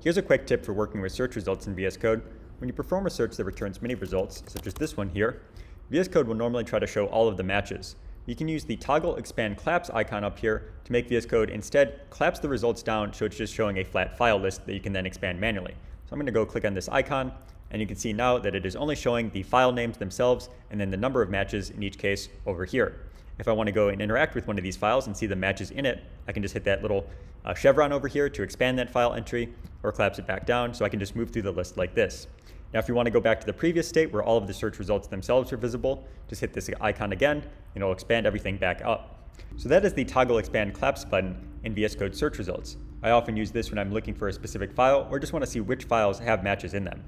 Here's a quick tip for working with search results in VS Code. When you perform a search that returns many results, such as this one here, VS Code will normally try to show all of the matches. You can use the toggle expand collapse icon up here to make VS Code instead collapse the results down so it's just showing a flat file list that you can then expand manually. So I'm going to go click on this icon and you can see now that it is only showing the file names themselves and then the number of matches in each case over here. If I want to go and interact with one of these files and see the matches in it, I can just hit that little uh, chevron over here to expand that file entry or collapse it back down so I can just move through the list like this. Now if you want to go back to the previous state where all of the search results themselves are visible, just hit this icon again and it'll expand everything back up. So that is the toggle expand collapse button in VS Code search results. I often use this when I'm looking for a specific file or just want to see which files have matches in them.